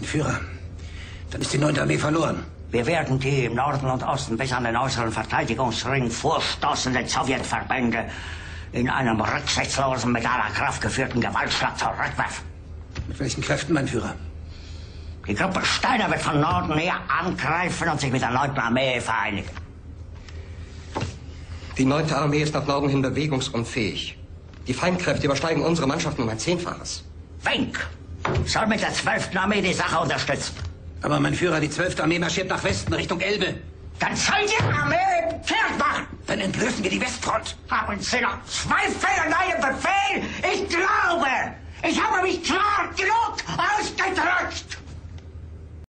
Mein Führer, dann ist die 9. Armee verloren. Wir werden die im Norden und Osten bis an den äußeren Verteidigungsring vorstoßenden Sowjetverbände in einem rücksichtslosen, mit aller Kraft geführten Gewaltschlag zurückwerfen. Mit welchen Kräften, mein Führer? Die Gruppe Steiner wird von Norden her angreifen und sich mit der 9. Armee vereinigen. Die 9. Armee ist nach Norden hin bewegungsunfähig. Die Feindkräfte übersteigen unsere Mannschaften um ein Zehnfaches. Wink soll mit der 12. Armee die Sache unterstützen. Aber mein Führer, die 12. Armee marschiert nach Westen, Richtung Elbe. Dann soll die Armee Pferd machen. Dann entblößen wir die Westfront. Haben Sie noch Zweifel an Ihrem Befehl? Ich glaube, ich habe mich klar.